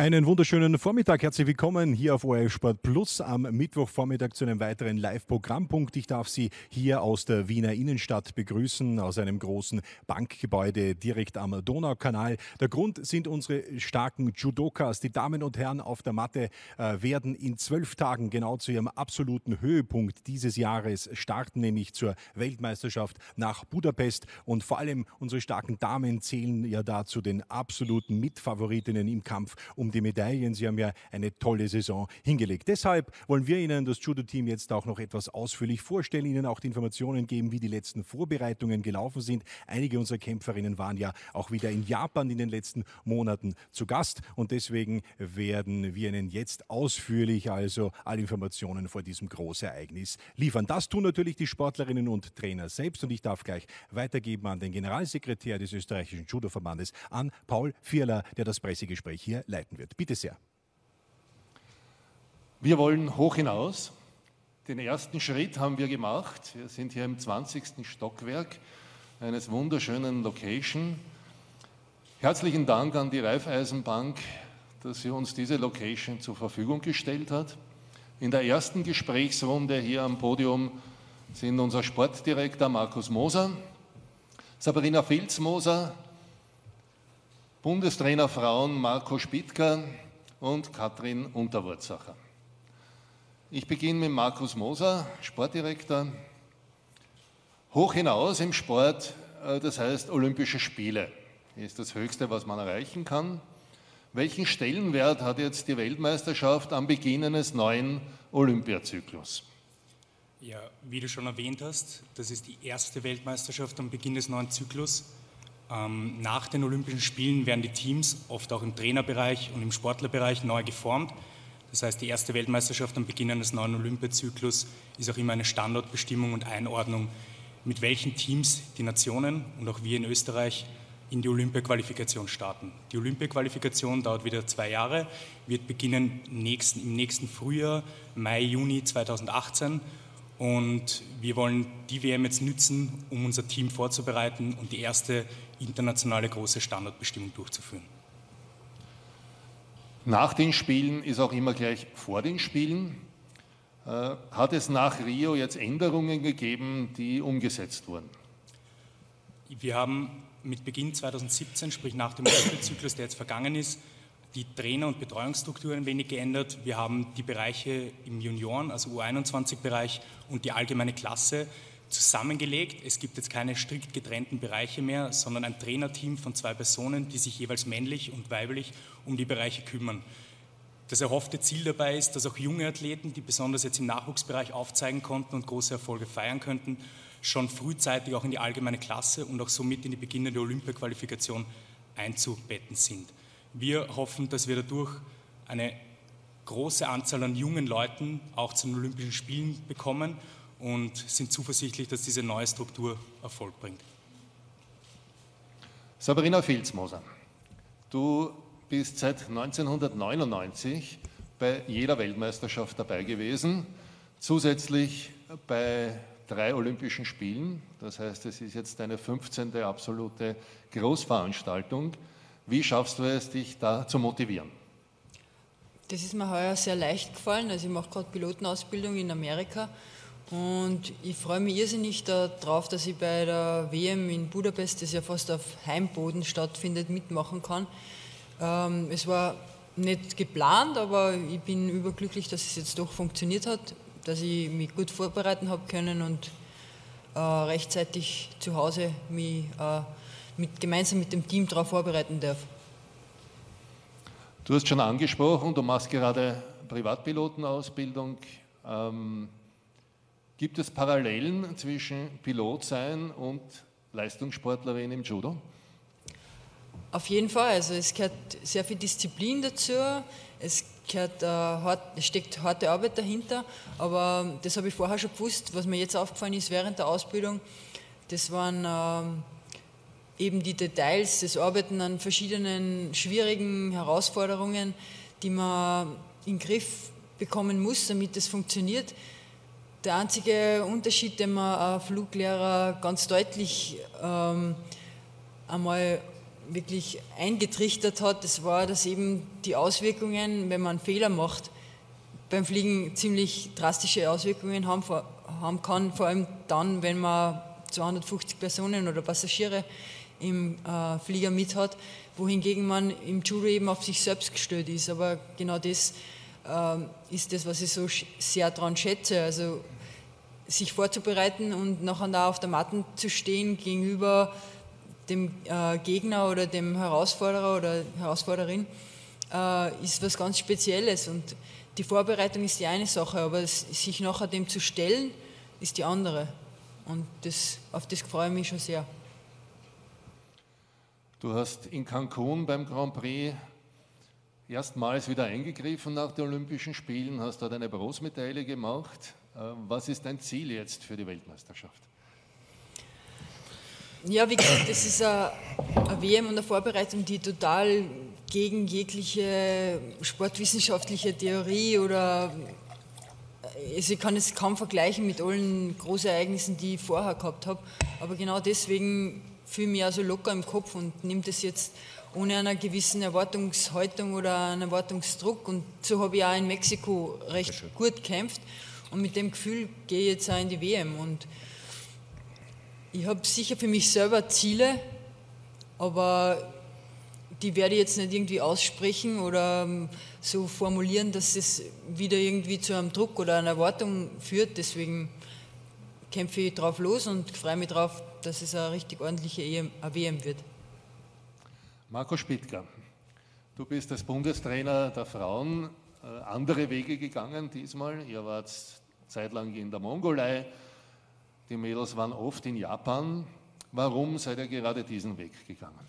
Einen wunderschönen Vormittag. Herzlich willkommen hier auf ORF Sport Plus am Mittwochvormittag zu einem weiteren Live-Programmpunkt. Ich darf Sie hier aus der Wiener Innenstadt begrüßen, aus einem großen Bankgebäude direkt am Donaukanal. Der Grund sind unsere starken Judokas. Die Damen und Herren auf der Matte äh, werden in zwölf Tagen genau zu ihrem absoluten Höhepunkt dieses Jahres starten, nämlich zur Weltmeisterschaft nach Budapest. Und vor allem unsere starken Damen zählen ja da zu den absoluten Mitfavoritinnen im Kampf um die Medaillen. Sie haben ja eine tolle Saison hingelegt. Deshalb wollen wir Ihnen das Judo-Team jetzt auch noch etwas ausführlich vorstellen, Ihnen auch die Informationen geben, wie die letzten Vorbereitungen gelaufen sind. Einige unserer Kämpferinnen waren ja auch wieder in Japan in den letzten Monaten zu Gast und deswegen werden wir Ihnen jetzt ausführlich also alle Informationen vor diesem Großereignis liefern. Das tun natürlich die Sportlerinnen und Trainer selbst und ich darf gleich weitergeben an den Generalsekretär des österreichischen Judo-Verbandes, an Paul Vierler, der das Pressegespräch hier leiten wird wird. Bitte sehr. Wir wollen hoch hinaus. Den ersten Schritt haben wir gemacht. Wir sind hier im 20. Stockwerk eines wunderschönen Location. Herzlichen Dank an die Raiffeisenbank, dass sie uns diese Location zur Verfügung gestellt hat. In der ersten Gesprächsrunde hier am Podium sind unser Sportdirektor Markus Moser, Sabrina Filzmoser, Bundestrainer Frauen Marco Spittker und Katrin Unterwurzacher. Ich beginne mit Markus Moser, Sportdirektor. Hoch hinaus im Sport, äh, das heißt Olympische Spiele, ist das Höchste, was man erreichen kann. Welchen Stellenwert hat jetzt die Weltmeisterschaft am Beginn eines neuen Olympiazyklus? Ja, wie du schon erwähnt hast, das ist die erste Weltmeisterschaft am Beginn des neuen Zyklus. Ähm, nach den Olympischen Spielen werden die Teams oft auch im Trainerbereich und im Sportlerbereich neu geformt. Das heißt, die erste Weltmeisterschaft am Beginn eines neuen Olympiazyklus ist auch immer eine Standortbestimmung und Einordnung, mit welchen Teams die Nationen und auch wir in Österreich in die Olympiaqualifikation starten. Die Olympiaqualifikation dauert wieder zwei Jahre, wird beginnen nächsten, im nächsten Frühjahr, Mai, Juni 2018 und wir wollen die WM jetzt nützen, um unser Team vorzubereiten und die erste internationale große Standardbestimmung durchzuführen. Nach den Spielen ist auch immer gleich vor den Spielen. Äh, hat es nach Rio jetzt Änderungen gegeben, die umgesetzt wurden? Wir haben mit Beginn 2017, sprich nach dem Zyklus, der jetzt vergangen ist, die Trainer- und Betreuungsstruktur ein wenig geändert. Wir haben die Bereiche im Junioren, also U21-Bereich und die allgemeine Klasse zusammengelegt. Es gibt jetzt keine strikt getrennten Bereiche mehr, sondern ein Trainerteam von zwei Personen, die sich jeweils männlich und weiblich um die Bereiche kümmern. Das erhoffte Ziel dabei ist, dass auch junge Athleten, die besonders jetzt im Nachwuchsbereich aufzeigen konnten und große Erfolge feiern könnten, schon frühzeitig auch in die allgemeine Klasse und auch somit in die beginnende Olympiaqualifikation einzubetten sind. Wir hoffen, dass wir dadurch eine große Anzahl an jungen Leuten auch zu den Olympischen Spielen bekommen und sind zuversichtlich, dass diese neue Struktur Erfolg bringt. Sabrina Filzmoser, du bist seit 1999 bei jeder Weltmeisterschaft dabei gewesen, zusätzlich bei drei Olympischen Spielen. Das heißt, es ist jetzt deine 15. absolute Großveranstaltung. Wie schaffst du es, dich da zu motivieren? Das ist mir heuer sehr leicht gefallen. Also ich mache gerade Pilotenausbildung in Amerika und ich freue mich irrsinnig darauf, dass ich bei der WM in Budapest, das ja fast auf Heimboden stattfindet, mitmachen kann. Ähm, es war nicht geplant, aber ich bin überglücklich, dass es jetzt doch funktioniert hat, dass ich mich gut vorbereiten habe können und äh, rechtzeitig zu Hause mich äh, mit, gemeinsam mit dem Team darauf vorbereiten darf. Du hast schon angesprochen, du machst gerade Privatpilotenausbildung. Ähm, gibt es Parallelen zwischen Pilotsein und Leistungssportlerin im Judo? Auf jeden Fall. Also es gehört sehr viel Disziplin dazu. Es, gehört, äh, hart, steckt harte Arbeit dahinter. Aber das habe ich vorher schon gewusst. Was mir jetzt aufgefallen ist während der Ausbildung, das waren äh, eben die Details, das Arbeiten an verschiedenen schwierigen Herausforderungen, die man in den Griff bekommen muss, damit es funktioniert. Der einzige Unterschied, den man ein Fluglehrer ganz deutlich ähm, einmal wirklich eingetrichtert hat, das war, dass eben die Auswirkungen, wenn man Fehler macht, beim Fliegen ziemlich drastische Auswirkungen haben, haben kann, vor allem dann, wenn man 250 Personen oder Passagiere im äh, Flieger mit hat, wohingegen man im Judo eben auf sich selbst gestellt ist. Aber genau das äh, ist das, was ich so sehr daran schätze. Also sich vorzubereiten und nachher da auf der Matte zu stehen gegenüber dem äh, Gegner oder dem Herausforderer oder Herausforderin, äh, ist was ganz Spezielles. Und die Vorbereitung ist die eine Sache, aber sich nachher dem zu stellen, ist die andere. Und das, auf das freue ich mich schon sehr. Du hast in Cancun beim Grand Prix erstmals wieder eingegriffen nach den Olympischen Spielen, hast dort eine Bronzemedaille gemacht. Äh, was ist dein Ziel jetzt für die Weltmeisterschaft? Ja, wie gesagt, das ist eine, WM und eine Vorbereitung, die total gegen jegliche sportwissenschaftliche Theorie oder also ich kann es kaum vergleichen mit allen Großereignissen, die ich vorher gehabt habe, aber genau deswegen fühle ich mich also locker im Kopf und nehme das jetzt ohne einer gewissen Erwartungshaltung oder einen Erwartungsdruck. Und so habe ich auch in Mexiko recht gut gekämpft und mit dem Gefühl gehe ich jetzt auch in die WM und ich habe sicher für mich selber Ziele, aber die werde ich jetzt nicht irgendwie aussprechen oder ähm, so formulieren, dass es wieder irgendwie zu einem Druck oder einer Erwartung führt. Deswegen kämpfe ich drauf los und freue mich darauf, dass es eine richtig ordentliche WM wird. Marco Spittger, du bist als Bundestrainer der Frauen äh, andere Wege gegangen diesmal. Ihr wart zeitlang in der Mongolei, die Mädels waren oft in Japan. Warum seid ihr gerade diesen Weg gegangen?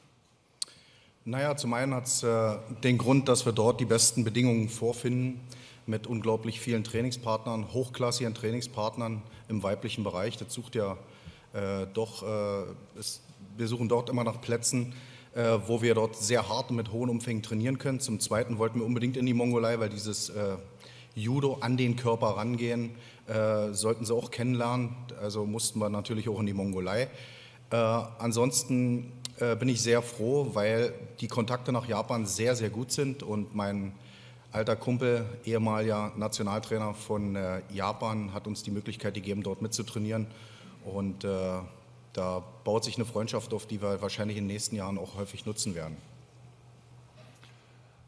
Naja, zum einen hat es äh, den Grund, dass wir dort die besten Bedingungen vorfinden mit unglaublich vielen Trainingspartnern, hochklassigen Trainingspartnern im weiblichen Bereich. Das sucht ja doch, äh, ist, wir suchen dort immer nach Plätzen, äh, wo wir dort sehr hart und mit hohen Umfängen trainieren können. Zum Zweiten wollten wir unbedingt in die Mongolei, weil dieses äh, Judo an den Körper rangehen, äh, sollten sie auch kennenlernen. Also mussten wir natürlich auch in die Mongolei. Äh, ansonsten äh, bin ich sehr froh, weil die Kontakte nach Japan sehr, sehr gut sind und mein alter Kumpel, ehemaliger Nationaltrainer von äh, Japan, hat uns die Möglichkeit gegeben, dort mitzutrainieren. Und äh, da baut sich eine Freundschaft auf, die wir wahrscheinlich in den nächsten Jahren auch häufig nutzen werden.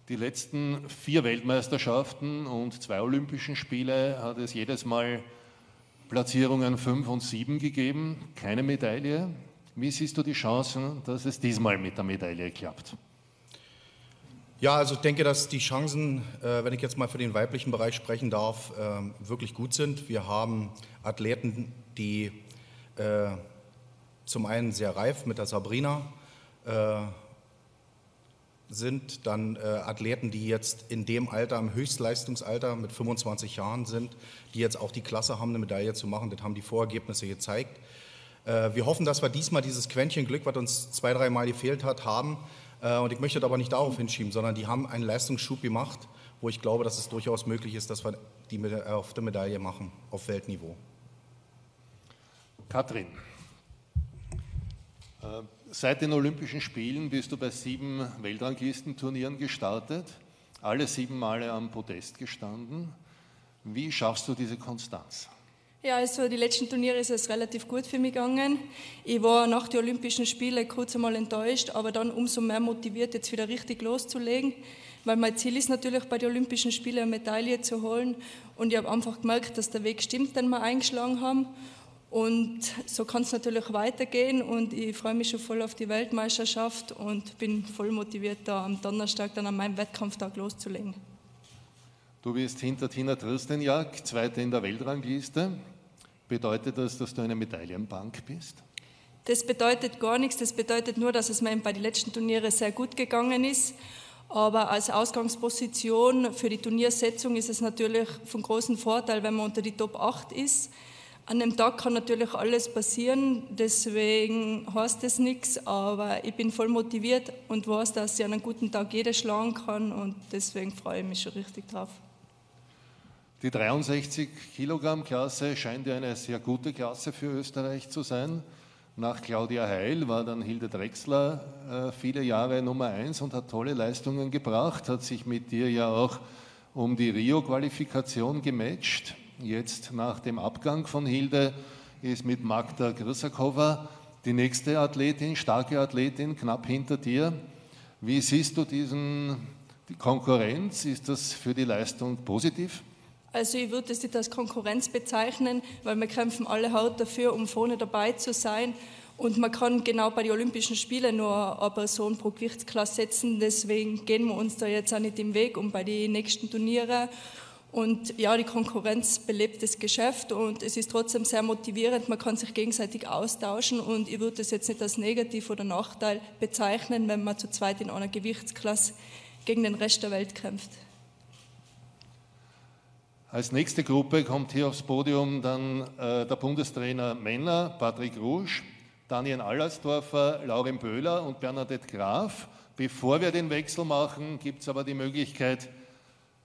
Die letzten vier Weltmeisterschaften und zwei Olympischen Spiele hat es jedes Mal Platzierungen 5 und 7 gegeben, keine Medaille. Wie siehst du die Chancen, dass es diesmal mit der Medaille klappt? Ja, also ich denke, dass die Chancen, äh, wenn ich jetzt mal für den weiblichen Bereich sprechen darf, äh, wirklich gut sind. Wir haben Athleten, die äh, zum einen sehr reif mit der Sabrina sind dann äh, Athleten, die jetzt in dem Alter, im Höchstleistungsalter mit 25 Jahren sind, die jetzt auch die Klasse haben, eine Medaille zu machen. Das haben die Vorergebnisse gezeigt. Äh, wir hoffen, dass wir diesmal dieses Quäntchen Glück, was uns zwei, dreimal gefehlt hat, haben. Äh, und ich möchte das aber nicht darauf hinschieben, sondern die haben einen Leistungsschub gemacht, wo ich glaube, dass es durchaus möglich ist, dass wir die auf der Medaille machen, auf Weltniveau. Katrin. Äh, seit den Olympischen Spielen bist du bei sieben Weltranglistenturnieren gestartet, alle sieben Male am Podest gestanden. Wie schaffst du diese Konstanz? Ja, also die letzten Turniere ist es relativ gut für mich gegangen. Ich war nach den Olympischen Spielen kurz einmal enttäuscht, aber dann umso mehr motiviert, jetzt wieder richtig loszulegen, weil mein Ziel ist natürlich bei den Olympischen Spielen eine Medaille zu holen und ich habe einfach gemerkt, dass der Weg stimmt, den wir eingeschlagen haben und so kann es natürlich weitergehen und ich freue mich schon voll auf die Weltmeisterschaft und bin voll motiviert, da am Donnerstag dann an meinem Wettkampftag loszulegen. Du bist hinter Tina Tröstenjak, Zweite in der Weltrangliste. Bedeutet das, dass du eine Medaillenbank bist? Das bedeutet gar nichts. Das bedeutet nur, dass es mir bei den letzten Turnieren sehr gut gegangen ist. Aber als Ausgangsposition für die Turniersetzung ist es natürlich von großem Vorteil, wenn man unter die Top 8 ist. An dem Tag kann natürlich alles passieren, deswegen heißt es nichts, aber ich bin voll motiviert und weiß, dass ich an einem guten Tag jeder schlagen kann und deswegen freue ich mich schon richtig drauf. Die 63 Kilogramm Klasse scheint ja eine sehr gute Klasse für Österreich zu sein. Nach Claudia Heil war dann Hilde Drexler äh, viele Jahre Nummer eins und hat tolle Leistungen gebracht, hat sich mit dir ja auch um die Rio-Qualifikation gematcht. Jetzt nach dem Abgang von Hilde ist mit Magda Grisakova die nächste Athletin, starke Athletin, knapp hinter dir. Wie siehst du diesen, die Konkurrenz? Ist das für die Leistung positiv? Also ich würde es nicht als Konkurrenz bezeichnen, weil wir kämpfen alle hart dafür, um vorne dabei zu sein. Und man kann genau bei den Olympischen Spielen nur eine Person pro Gewichtsklasse setzen. Deswegen gehen wir uns da jetzt auch nicht im Weg, um bei den nächsten Turnieren. Und ja, die Konkurrenz belebt das Geschäft und es ist trotzdem sehr motivierend. Man kann sich gegenseitig austauschen und ich würde das jetzt nicht als Negativ oder Nachteil bezeichnen, wenn man zu zweit in einer Gewichtsklasse gegen den Rest der Welt kämpft. Als nächste Gruppe kommt hier aufs Podium dann äh, der Bundestrainer Männer, Patrick Rouge, Daniel Allersdorfer, Lauren Böhler und Bernadette Graf. Bevor wir den Wechsel machen, gibt es aber die Möglichkeit,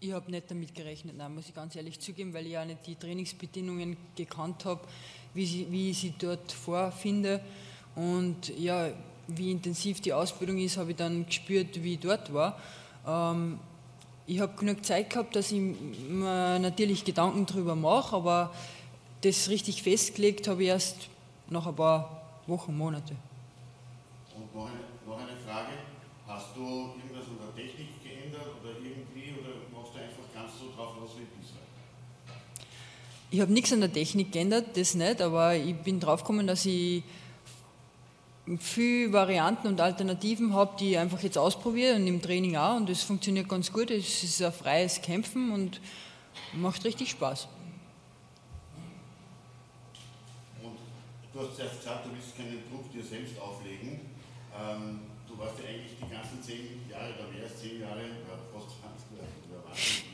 nicht damit gerechnet, nein, muss ich ganz ehrlich zugeben, weil ich ja nicht die Trainingsbedingungen gekannt habe, wie, wie ich sie dort vorfinde. Und ja, wie intensiv die Ausbildung ist, habe ich dann gespürt, wie ich dort war. Ähm, ich habe genug Zeit gehabt, dass ich mir natürlich Gedanken darüber mache, aber das richtig festgelegt habe ich erst nach ein paar Wochen, Monate. Und noch eine, noch eine Frage. Hast du irgendwas an der Technik geändert oder irgendwie oder machst du einfach ganz so drauf los wie bisher? Ich habe nichts an der Technik geändert, das nicht, aber ich bin drauf gekommen, dass ich viele Varianten und Alternativen habe, die ich einfach jetzt ausprobiere und im Training auch und das funktioniert ganz gut. Es ist ein freies Kämpfen und macht richtig Spaß. Und du hast zuerst gesagt, du willst keinen Druck dir selbst auflegen. Ähm, du warst ja eigentlich die ganzen zehn Jahre oder mehr als zehn Jahre, ja, fast 20 Jahre, oder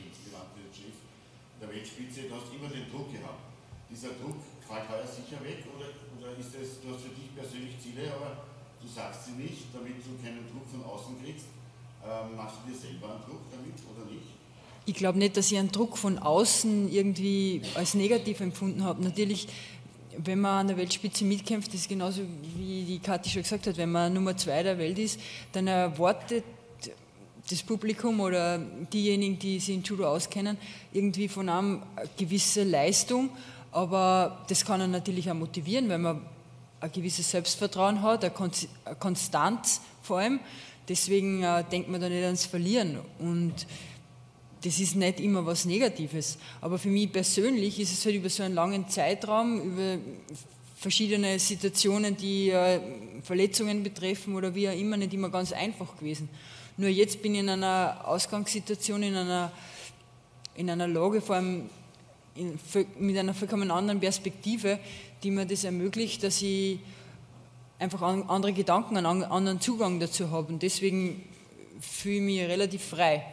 der Weltspitze, du hast immer den Druck gehabt. Dieser Druck fällt heuer sicher weg oder, oder ist es, du hast für dich persönlich Ziele, aber du sagst sie nicht, damit du keinen Druck von außen kriegst. Ähm, machst du dir selber einen Druck damit oder nicht? Ich glaube nicht, dass ich einen Druck von außen irgendwie als negativ empfunden habe. Natürlich wenn man an der Weltspitze mitkämpft, das ist genauso wie die Kathi schon gesagt hat, wenn man Nummer zwei der Welt ist, dann erwartet das Publikum oder diejenigen, die sich in Judo auskennen, irgendwie von einem eine gewisse Leistung, aber das kann einen natürlich auch motivieren, wenn man ein gewisses Selbstvertrauen hat, eine Konstanz vor allem. Deswegen äh, denkt man da nicht ans Verlieren und das ist nicht immer was Negatives. Aber für mich persönlich ist es halt über so einen langen Zeitraum, über verschiedene Situationen, die äh, Verletzungen betreffen oder wie auch immer, nicht immer ganz einfach gewesen. Nur jetzt bin ich in einer Ausgangssituation, in einer, in einer Lage, vor allem in, mit einer vollkommen anderen Perspektive, die mir das ermöglicht, dass ich einfach andere Gedanken, einen anderen Zugang dazu habe. Und deswegen fühle ich mich relativ frei.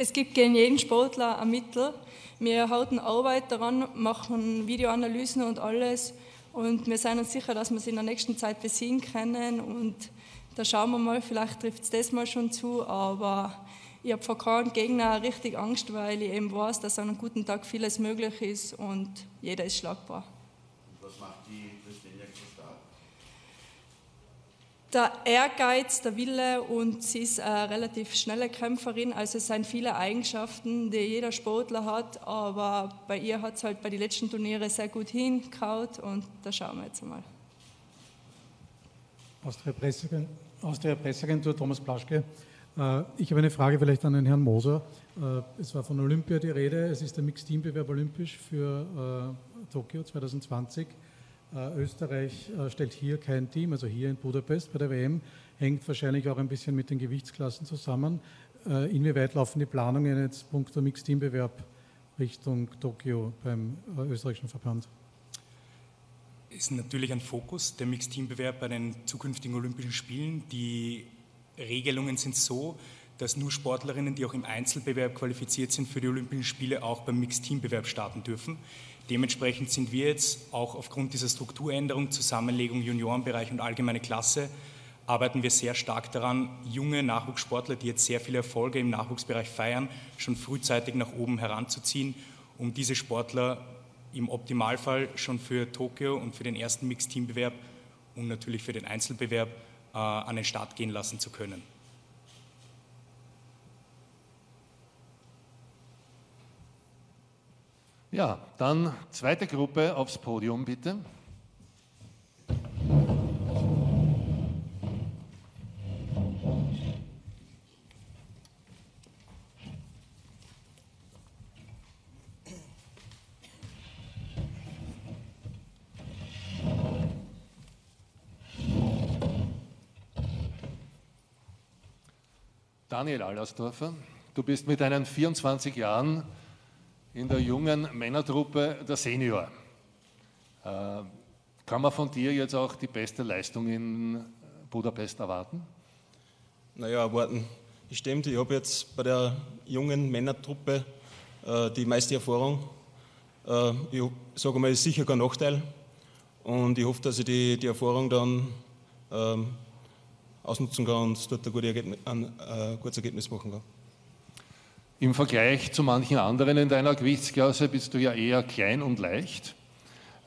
Es gibt gegen jeden Sportler ein Mittel. Wir halten Arbeit daran, machen Videoanalysen und alles. Und wir sind uns sicher, dass wir es in der nächsten Zeit besiegen können. Und da schauen wir mal, vielleicht trifft es das mal schon zu. Aber ich habe vor keinem Gegner richtig Angst, weil ich eben weiß, dass an einem guten Tag vieles möglich ist und jeder ist schlagbar. Der Ehrgeiz, der Wille und sie ist eine relativ schnelle Kämpferin. Also es sind viele Eigenschaften, die jeder Sportler hat, aber bei ihr hat es halt bei den letzten Turnieren sehr gut hingehaut und da schauen wir jetzt mal. Austria Presseagentur, Austria Presseagentur Thomas Plaschke. Äh, ich habe eine Frage vielleicht an den Herrn Moser. Äh, es war von Olympia die Rede. Es ist der Mixed-Team-Bewerb olympisch für äh, Tokio 2020. Äh, Österreich äh, stellt hier kein Team, also hier in Budapest bei der WM. hängt wahrscheinlich auch ein bisschen mit den Gewichtsklassen zusammen. Äh, inwieweit laufen die Planungen jetzt punkto Mixteambewerb Richtung Tokio beim österreichischen Verband? Ist natürlich ein Fokus, der Mixteambewerb bei den zukünftigen Olympischen Spielen. Die Regelungen sind so, dass nur Sportlerinnen, die auch im Einzelbewerb qualifiziert sind für die Olympischen Spiele, auch beim Mixteambewerb starten dürfen. Dementsprechend sind wir jetzt auch aufgrund dieser Strukturänderung, Zusammenlegung Juniorenbereich und allgemeine Klasse, arbeiten wir sehr stark daran, junge Nachwuchssportler, die jetzt sehr viele Erfolge im Nachwuchsbereich feiern, schon frühzeitig nach oben heranzuziehen, um diese Sportler im Optimalfall schon für Tokio und für den ersten Mixteambewerb und natürlich für den Einzelbewerb äh, an den Start gehen lassen zu können. Ja, dann zweite Gruppe aufs Podium bitte. Daniel Allersdorfer, du bist mit deinen 24 Jahren in der jungen Männertruppe der Senior. Äh, kann man von dir jetzt auch die beste Leistung in Budapest erwarten? Naja, erwarten. Stimmt, ich habe jetzt bei der jungen Männertruppe äh, die meiste Erfahrung. Äh, ich sage mal, ist sicher kein Nachteil. Und ich hoffe, dass ich die, die Erfahrung dann ähm, ausnutzen kann und dort ein, gute Ergebnis, äh, gutes Ergebnis machen kann. Im Vergleich zu manchen anderen in deiner Gewichtsklasse bist du ja eher klein und leicht.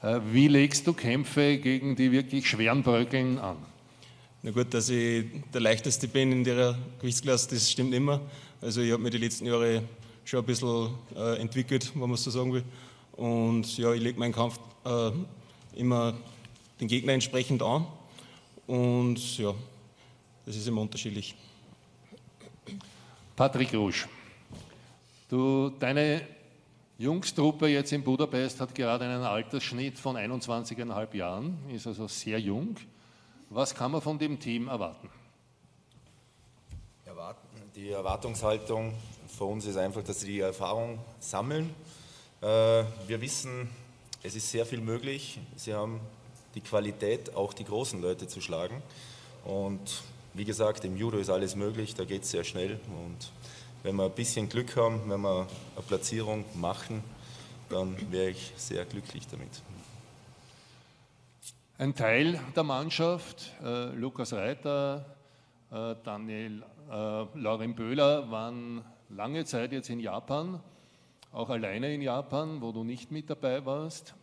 Äh, wie legst du Kämpfe gegen die wirklich schweren Bröckeln an? Na gut, dass ich der leichteste bin in der Gewichtsklasse, das stimmt immer. Also ich habe mir die letzten Jahre schon ein bisschen äh, entwickelt, wenn man es so sagen will. Und ja, ich lege meinen Kampf äh, immer den Gegner entsprechend an. Und ja, das ist immer unterschiedlich. Patrick Rusch. Du, deine Jungstruppe jetzt in Budapest hat gerade einen Altersschnitt von 21,5 Jahren, ist also sehr jung. Was kann man von dem Team erwarten? Die Erwartungshaltung für uns ist einfach, dass sie die Erfahrung sammeln. Äh, wir wissen, es ist sehr viel möglich. Sie haben die Qualität, auch die großen Leute zu schlagen. Und wie gesagt, im Judo ist alles möglich, da geht es sehr schnell. Und wenn wir ein bisschen Glück haben, wenn wir eine Platzierung machen, dann wäre ich sehr glücklich damit. Ein Teil der Mannschaft, äh, Lukas Reiter, äh, Daniel, äh, Lauren Böhler, waren lange Zeit jetzt in Japan, auch alleine in Japan, wo du nicht mit dabei warst.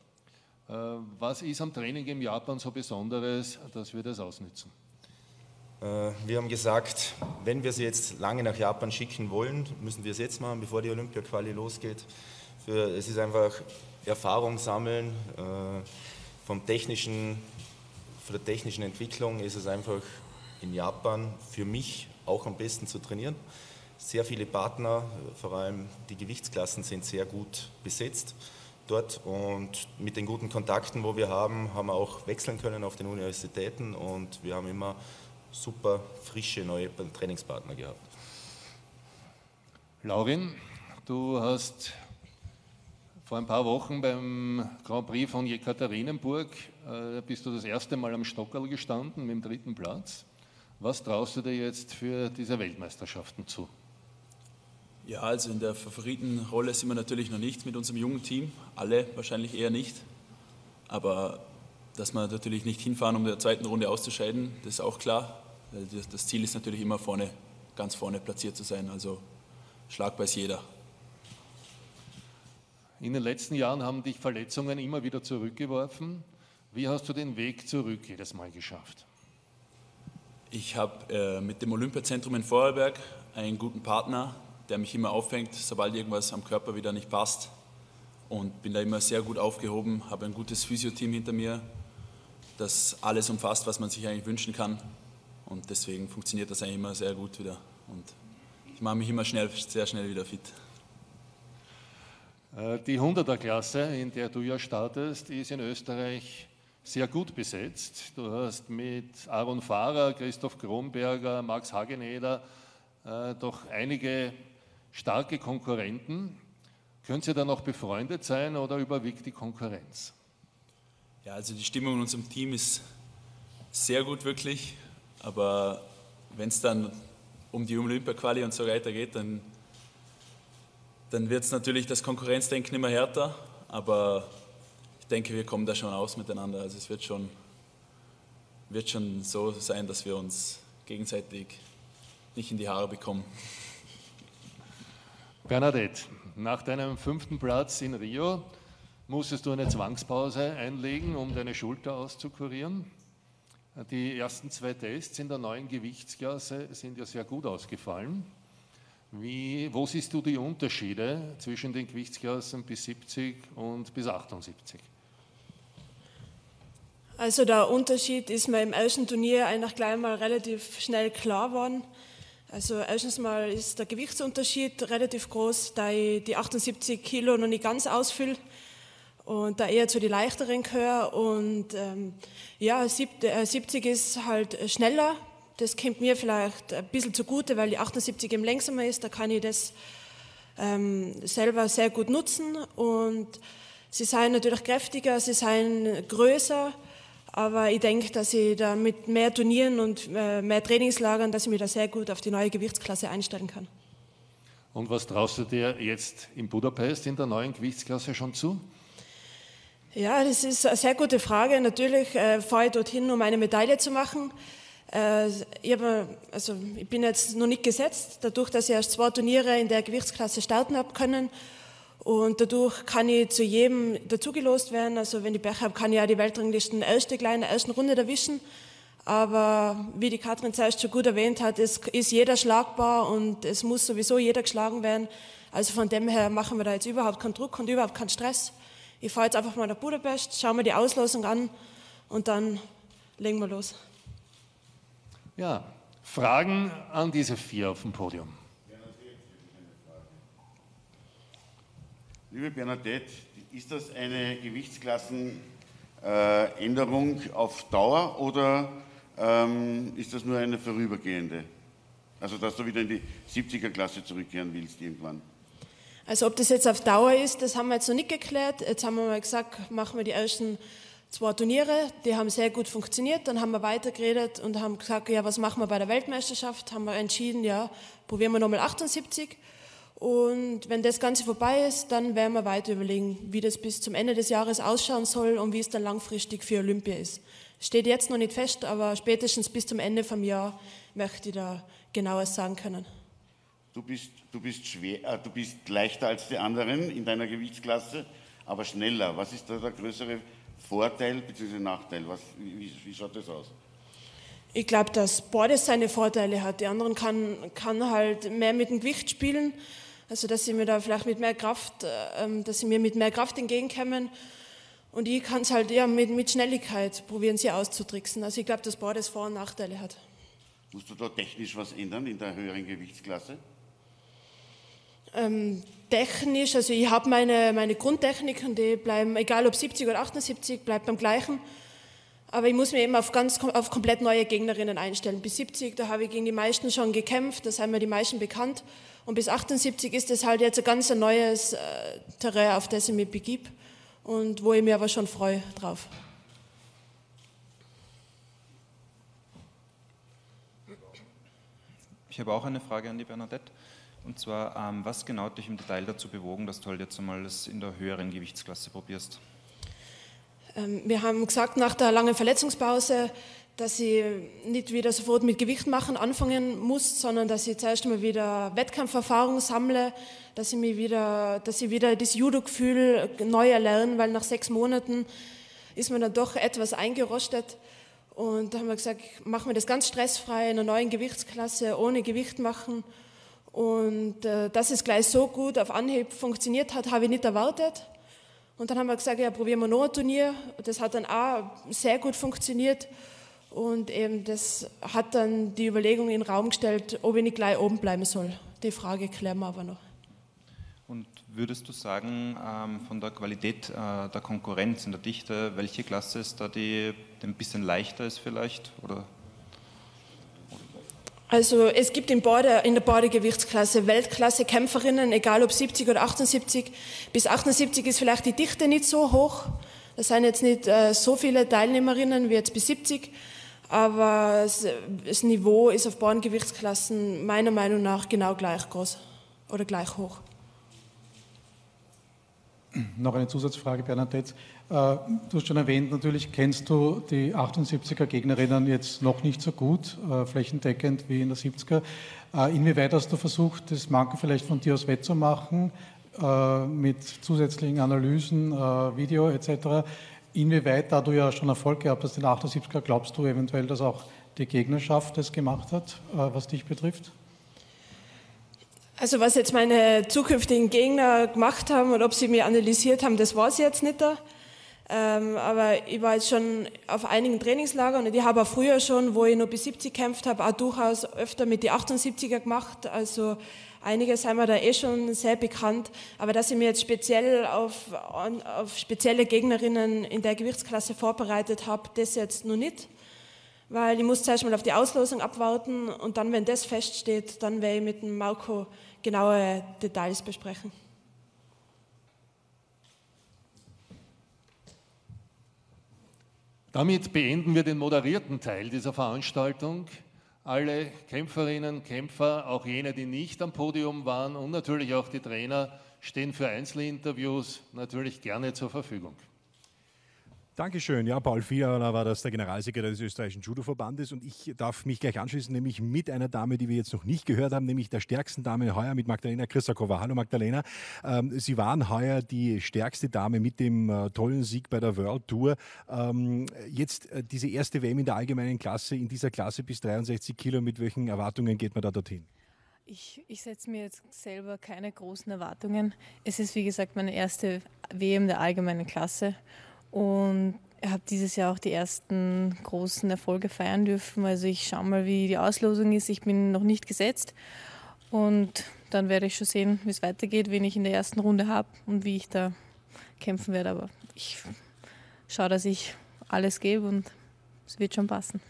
Äh, was ist am Training in Japan so Besonderes, dass wir das ausnützen? Äh, wir haben gesagt, wenn wir sie jetzt lange nach Japan schicken wollen, müssen wir es jetzt machen, bevor die Olympia-Quali losgeht. Für, es ist einfach Erfahrung sammeln. Äh, vom technischen, von der technischen Entwicklung ist es einfach in Japan für mich auch am besten zu trainieren. Sehr viele Partner, vor allem die Gewichtsklassen sind sehr gut besetzt dort und mit den guten Kontakten, wo wir haben, haben wir auch wechseln können auf den Universitäten und wir haben immer super frische neue Trainingspartner gehabt. Laurin, du hast vor ein paar Wochen beim Grand Prix von Jekaterinenburg äh, bist du das erste Mal am Stockerl gestanden mit dem dritten Platz. Was traust du dir jetzt für diese Weltmeisterschaften zu? Ja, also in der Favoritenrolle sind wir natürlich noch nicht mit unserem jungen Team. Alle wahrscheinlich eher nicht. Aber dass wir natürlich nicht hinfahren, um in der zweiten Runde auszuscheiden, das ist auch klar. Das Ziel ist natürlich immer vorne, ganz vorne platziert zu sein, also schlagbar ist jeder. In den letzten Jahren haben dich Verletzungen immer wieder zurückgeworfen. Wie hast du den Weg zurück jedes Mal geschafft? Ich habe äh, mit dem Olympiazentrum in Vorarlberg einen guten Partner, der mich immer auffängt, sobald irgendwas am Körper wieder nicht passt. Und bin da immer sehr gut aufgehoben, habe ein gutes Physioteam hinter mir, das alles umfasst, was man sich eigentlich wünschen kann. Und deswegen funktioniert das eigentlich immer sehr gut wieder. Und ich mache mich immer schnell, sehr schnell wieder fit. Äh, die 100er-Klasse, in der du ja startest, ist in Österreich sehr gut besetzt. Du hast mit Aaron Fahrer, Christoph Kronberger, Max Hageneder äh, doch einige starke Konkurrenten. Könnt ihr da noch befreundet sein oder überwiegt die Konkurrenz? Ja, also die Stimmung in unserem Team ist sehr gut wirklich, aber wenn es dann um die Olympia-Quali und so weiter geht, dann, dann wird es natürlich das Konkurrenzdenken immer härter, aber ich denke, wir kommen da schon aus miteinander. Also es wird schon, wird schon so sein, dass wir uns gegenseitig nicht in die Haare bekommen. Bernadette, nach deinem fünften Platz in Rio musstest du eine Zwangspause einlegen, um deine Schulter auszukurieren. Die ersten zwei Tests in der neuen Gewichtsklasse sind ja sehr gut ausgefallen. Wie, wo siehst du die Unterschiede zwischen den Gewichtsklassen bis 70 und bis 78? Also der Unterschied ist mir im ersten Turnier eigentlich gleich mal relativ schnell klar geworden. Also erstens mal ist der Gewichtsunterschied relativ groß, da ich die 78 Kilo noch nicht ganz ausfülle und da eher zu den leichteren gehöre. Und ähm, ja, 70 äh, ist halt schneller. Das kommt mir vielleicht ein bisschen zugute, weil die 78 eben langsamer ist. Da kann ich das ähm, selber sehr gut nutzen. Und sie seien natürlich kräftiger, sie seien größer. Aber ich denke, dass ich da mit mehr Turnieren und äh, mehr Trainingslagern, dass ich mich da sehr gut auf die neue Gewichtsklasse einstellen kann. Und was traust du dir jetzt in Budapest in der neuen Gewichtsklasse schon zu? Ja, das ist eine sehr gute Frage. Natürlich äh, fahre ich dorthin, um eine Medaille zu machen. Äh, ich, habe, also, ich bin jetzt noch nicht gesetzt, dadurch, dass ich erst zwei Turniere in der Gewichtsklasse starten habe können und dadurch kann ich zu jedem dazugelost werden. Also wenn ich Pech habe, kann ich auch die Weltranglisten erste kleine ersten Runde erwischen. Aber wie die Katrin zuerst schon gut erwähnt hat, es ist jeder schlagbar und es muss sowieso jeder geschlagen werden. Also von dem her machen wir da jetzt überhaupt keinen Druck und überhaupt keinen Stress. Ich fahre jetzt einfach mal nach Budapest, schaue mir die Auslosung an und dann legen wir los. Ja, Fragen an diese vier auf dem Podium. Liebe Bernadette, ist das eine Gewichtsklassenänderung auf Dauer oder ähm, ist das nur eine vorübergehende? Also, dass du wieder in die 70er-Klasse zurückkehren willst irgendwann? Also, ob das jetzt auf Dauer ist, das haben wir jetzt noch nicht geklärt. Jetzt haben wir mal gesagt, machen wir die ersten zwei Turniere, die haben sehr gut funktioniert. Dann haben wir weitergeredet und haben gesagt, ja, was machen wir bei der Weltmeisterschaft? Haben wir entschieden, ja, probieren wir nochmal 78. Und wenn das Ganze vorbei ist, dann werden wir weiter überlegen, wie das bis zum Ende des Jahres ausschauen soll und wie es dann langfristig für Olympia ist. Steht jetzt noch nicht fest, aber spätestens bis zum Ende vom Jahr möchte ich da genaues sagen können. Du bist, du bist, schwer, äh, du bist leichter als die anderen in deiner Gewichtsklasse, aber schneller. Was ist da der größere Vorteil bzw. Nachteil? Was, wie, wie schaut das aus? Ich glaube, dass beides seine Vorteile hat. Die anderen kann, kann halt mehr mit dem Gewicht spielen also dass sie mir da vielleicht mit mehr Kraft, äh, ähm, dass sie mir mit mehr Kraft entgegenkommen. Und ich kann es halt eher mit, mit Schnelligkeit probieren, sie auszutricksen. Also ich glaube, dass beides Vor- und Nachteile hat. Musst du da technisch was ändern in der höheren Gewichtsklasse? Ähm, technisch, also ich habe meine, meine Grundtechniken, die bleiben, egal ob 70 oder 78, bleibt beim gleichen. Aber ich muss mir eben auf ganz auf komplett neue Gegnerinnen einstellen. Bis 70, da habe ich gegen die meisten schon gekämpft, da sind mir die meisten bekannt. Und bis 78 ist es halt jetzt ein ganz neues äh, Terrain, auf das ich mich begib und wo ich mir aber schon freue drauf. Ich habe auch eine Frage an die Bernadette. Und zwar, ähm, was genau hat dich im Detail dazu bewogen, dass du halt jetzt einmal das in der höheren Gewichtsklasse probierst? Ähm, wir haben gesagt, nach der langen Verletzungspause, dass ich nicht wieder sofort mit Gewicht machen anfangen muss, sondern dass ich zuerst einmal wieder Wettkampferfahrung sammle, dass ich, mich wieder, dass ich wieder das Judo-Gefühl neu erlerne, weil nach sechs Monaten ist man dann doch etwas eingerostet. Und da haben wir gesagt, machen wir das ganz stressfrei in einer neuen Gewichtsklasse, ohne Gewicht machen. Und äh, dass es gleich so gut auf Anhieb funktioniert hat, habe ich nicht erwartet. Und dann haben wir gesagt, ja, probieren wir noch ein Turnier. Das hat dann auch sehr gut funktioniert. Und eben das hat dann die Überlegung in den Raum gestellt, ob ich nicht gleich oben bleiben soll. Die Frage klären wir aber noch. Und würdest du sagen, ähm, von der Qualität äh, der Konkurrenz in der Dichte, welche Klasse ist da, die, die ein bisschen leichter ist vielleicht? Oder? Also es gibt in, Bade, in der Badegewichtsklasse Weltklasse-Kämpferinnen, egal ob 70 oder 78. Bis 78 ist vielleicht die Dichte nicht so hoch. Das sind jetzt nicht äh, so viele Teilnehmerinnen wie jetzt bis 70. Aber es, das Niveau ist auf Badengewichtsklassen meiner Meinung nach genau gleich groß oder gleich hoch. Noch eine Zusatzfrage, Bernadette. Äh, du hast schon erwähnt, natürlich kennst du die 78er Gegnerinnen jetzt noch nicht so gut, äh, flächendeckend wie in der 70er. Äh, inwieweit hast du versucht, das Manko vielleicht von dir aus wettzumachen, mit zusätzlichen Analysen, Video etc.? Inwieweit, da du ja schon Erfolg gehabt hast in der 78er, glaubst du eventuell, dass auch die Gegnerschaft das gemacht hat, was dich betrifft? Also was jetzt meine zukünftigen Gegner gemacht haben und ob sie mir analysiert haben, das weiß ich jetzt nicht da. Ähm, aber ich war jetzt schon auf einigen Trainingslagern und ich habe auch früher schon, wo ich nur bis 70 gekämpft habe, auch durchaus öfter mit die 78er gemacht. Also einige sind mir da eh schon sehr bekannt. Aber dass ich mir jetzt speziell auf, auf spezielle Gegnerinnen in der Gewichtsklasse vorbereitet habe, das jetzt noch nicht. Weil ich muss zuerst mal auf die Auslosung abwarten und dann, wenn das feststeht, dann werde ich mit dem Marco genaue Details besprechen. Damit beenden wir den moderierten Teil dieser Veranstaltung. Alle Kämpferinnen, Kämpfer, auch jene, die nicht am Podium waren und natürlich auch die Trainer stehen für Einzelinterviews natürlich gerne zur Verfügung. Dankeschön. Ja, Paul Fiala war das der Generalsekretär des österreichischen Judo-Verbandes und ich darf mich gleich anschließen, nämlich mit einer Dame, die wir jetzt noch nicht gehört haben, nämlich der stärksten Dame heuer mit Magdalena Christakova. Hallo Magdalena. Ähm, Sie waren heuer die stärkste Dame mit dem äh, tollen Sieg bei der World Tour. Ähm, jetzt äh, diese erste WM in der allgemeinen Klasse, in dieser Klasse bis 63 Kilo, mit welchen Erwartungen geht man da dorthin? Ich, ich setze mir jetzt selber keine großen Erwartungen. Es ist wie gesagt meine erste WM der allgemeinen Klasse und ich habe dieses Jahr auch die ersten großen Erfolge feiern dürfen. Also ich schaue mal, wie die Auslosung ist. Ich bin noch nicht gesetzt. Und dann werde ich schon sehen, wie es weitergeht, wen ich in der ersten Runde habe und wie ich da kämpfen werde. Aber ich schaue, dass ich alles gebe und es wird schon passen.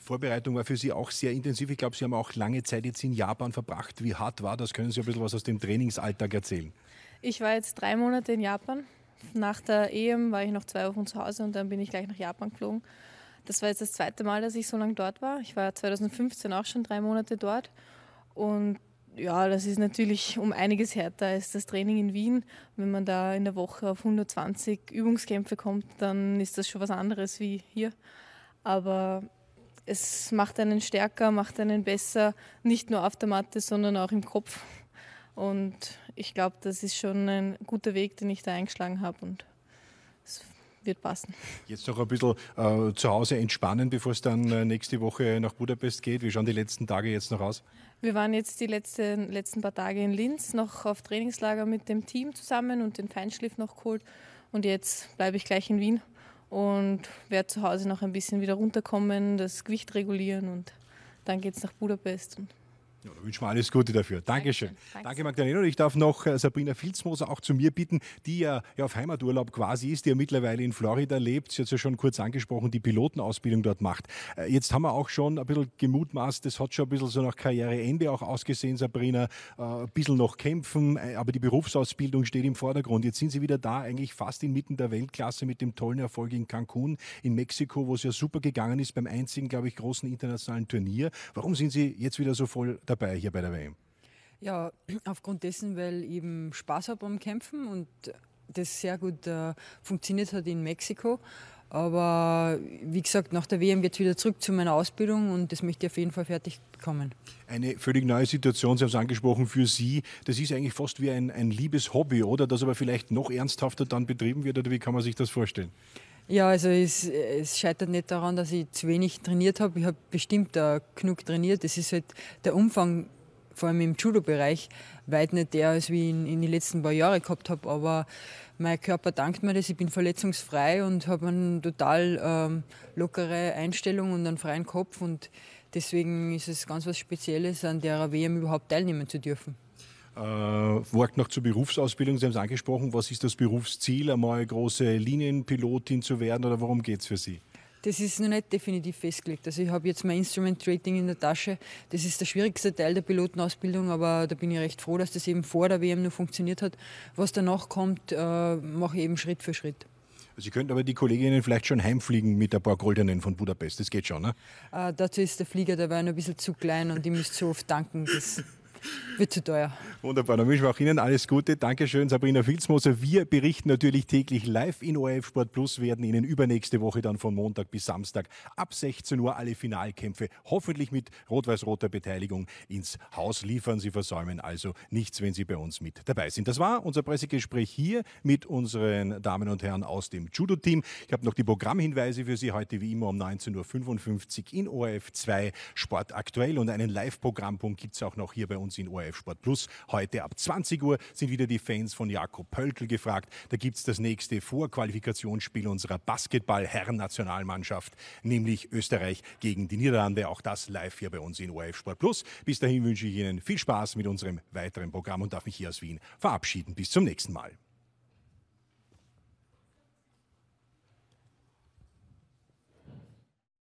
Vorbereitung war für Sie auch sehr intensiv. Ich glaube, Sie haben auch lange Zeit jetzt in Japan verbracht. Wie hart war das? Können Sie ein bisschen was aus dem Trainingsalltag erzählen? Ich war jetzt drei Monate in Japan nach der EM war ich noch zwei Wochen zu Hause und dann bin ich gleich nach Japan geflogen. Das war jetzt das zweite Mal, dass ich so lange dort war. Ich war 2015 auch schon drei Monate dort. Und ja, das ist natürlich um einiges härter als das Training in Wien. Wenn man da in der Woche auf 120 Übungskämpfe kommt, dann ist das schon was anderes wie hier. Aber es macht einen stärker, macht einen besser, nicht nur auf der Matte, sondern auch im Kopf. Und ich glaube, das ist schon ein guter Weg, den ich da eingeschlagen habe und es wird passen. Jetzt noch ein bisschen äh, zu Hause entspannen, bevor es dann äh, nächste Woche nach Budapest geht. Wie schauen die letzten Tage jetzt noch aus? Wir waren jetzt die letzten, letzten paar Tage in Linz noch auf Trainingslager mit dem Team zusammen und den Feinschliff noch geholt. Und jetzt bleibe ich gleich in Wien und werde zu Hause noch ein bisschen wieder runterkommen, das Gewicht regulieren und dann geht es nach Budapest. Und ja, da wünschen wir alles Gute dafür. Dankeschön. Dankeschön. Danke, Magdalena. Und ich darf noch äh, Sabrina Filzmoser auch zu mir bitten, die ja, ja auf Heimaturlaub quasi ist, die ja mittlerweile in Florida lebt. Sie hat es ja schon kurz angesprochen, die Pilotenausbildung dort macht. Äh, jetzt haben wir auch schon ein bisschen gemutmaßt, das hat schon ein bisschen so nach Karriereende auch ausgesehen, Sabrina. Äh, ein bisschen noch kämpfen, aber die Berufsausbildung steht im Vordergrund. Jetzt sind Sie wieder da, eigentlich fast inmitten der Weltklasse mit dem tollen Erfolg in Cancun in Mexiko, wo es ja super gegangen ist beim einzigen, glaube ich, großen internationalen Turnier. Warum sind Sie jetzt wieder so voll dabei hier bei der WM? Ja, aufgrund dessen, weil ich eben Spaß habe am Kämpfen und das sehr gut äh, funktioniert hat in Mexiko. Aber wie gesagt, nach der WM geht es wieder zurück zu meiner Ausbildung und das möchte ich auf jeden Fall fertig bekommen. Eine völlig neue Situation, Sie haben es angesprochen, für Sie. Das ist eigentlich fast wie ein, ein liebes Hobby, oder? Das aber vielleicht noch ernsthafter dann betrieben wird, oder wie kann man sich das vorstellen? Ja, also es, es, scheitert nicht daran, dass ich zu wenig trainiert habe. Ich habe bestimmt auch genug trainiert. Es ist halt der Umfang, vor allem im Judo-Bereich, weit nicht der, als ich in, in den letzten paar Jahren gehabt habe. Aber mein Körper dankt mir das. Ich bin verletzungsfrei und habe eine total ähm, lockere Einstellung und einen freien Kopf. Und deswegen ist es ganz was Spezielles, an der WM überhaupt teilnehmen zu dürfen. Wort noch zur Berufsausbildung. Sie haben es angesprochen. Was ist das Berufsziel, einmal große Linienpilotin zu werden oder worum geht es für Sie? Das ist noch nicht definitiv festgelegt. Also ich habe jetzt mein Instrument Rating in der Tasche. Das ist der schwierigste Teil der Pilotenausbildung, aber da bin ich recht froh, dass das eben vor der WM noch funktioniert hat. Was danach kommt, äh, mache ich eben Schritt für Schritt. Sie könnten aber die Kolleginnen vielleicht schon heimfliegen mit ein paar Goldenen von Budapest. Das geht schon, ne? Äh, dazu ist der Flieger dabei noch ein bisschen zu klein und ich müsste so oft danken. Das wird zu teuer. Wunderbar, dann wünschen wir auch Ihnen alles Gute. Dankeschön, Sabrina Filzmoser. Wir berichten natürlich täglich live in ORF Sport Plus, werden Ihnen übernächste Woche dann von Montag bis Samstag ab 16 Uhr alle Finalkämpfe, hoffentlich mit rot-weiß-roter Beteiligung, ins Haus liefern. Sie versäumen also nichts, wenn Sie bei uns mit dabei sind. Das war unser Pressegespräch hier mit unseren Damen und Herren aus dem Judo-Team. Ich habe noch die Programmhinweise für Sie heute wie immer um 19.55 Uhr in ORF 2 Sport aktuell und einen Live-Programmpunkt gibt es auch noch hier bei uns in ORF Sport Plus. Heute ab 20 Uhr sind wieder die Fans von Jakob Pöltl gefragt. Da gibt es das nächste Vorqualifikationsspiel unserer Basketball-Herren-Nationalmannschaft, nämlich Österreich gegen die Niederlande. Auch das live hier bei uns in ORF Sport Plus. Bis dahin wünsche ich Ihnen viel Spaß mit unserem weiteren Programm und darf mich hier aus Wien verabschieden. Bis zum nächsten Mal.